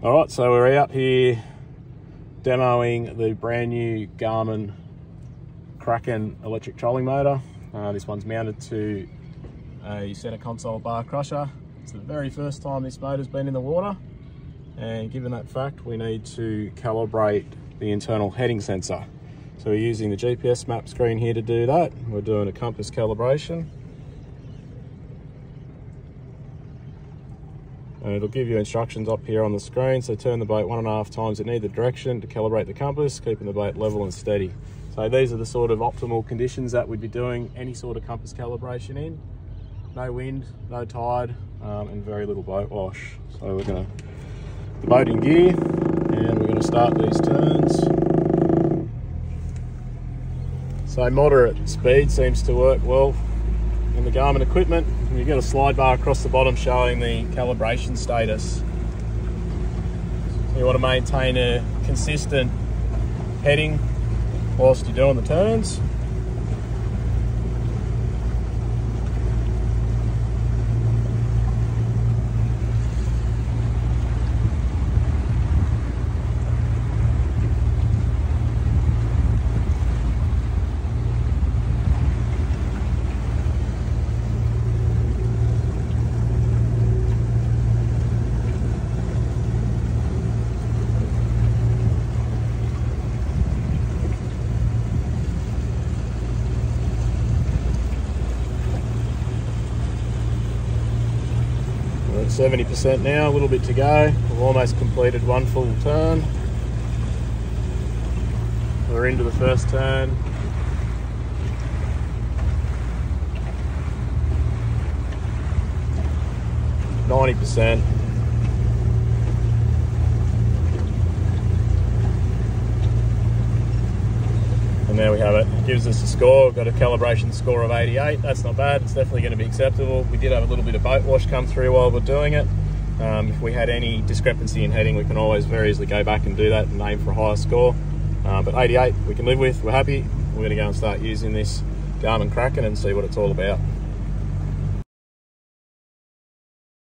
All right, so we're out here demoing the brand new Garmin Kraken electric trolling motor. Uh, this one's mounted to a center console bar crusher. It's the very first time this motor's been in the water. And given that fact, we need to calibrate the internal heading sensor. So we're using the GPS map screen here to do that. We're doing a compass calibration. And it'll give you instructions up here on the screen. So turn the boat one and a half times in either direction to calibrate the compass, keeping the boat level and steady. So these are the sort of optimal conditions that we'd be doing any sort of compass calibration in. No wind, no tide, um, and very little boat wash. So we're gonna, the boat in gear, and we're gonna start these turns. So moderate speed seems to work well the Garmin equipment. You get a slide bar across the bottom showing the calibration status. You want to maintain a consistent heading whilst you're doing the turns. 70% now, a little bit to go. We've almost completed one full turn. We're into the first turn. Ninety percent. There we have it. It gives us a score. We've got a calibration score of 88. That's not bad. It's definitely going to be acceptable. We did have a little bit of boat wash come through while we're doing it. Um, if we had any discrepancy in heading, we can always very easily go back and do that and aim for a higher score. Uh, but 88 we can live with. We're happy. We're going to go and start using this Garmin Kraken and see what it's all about.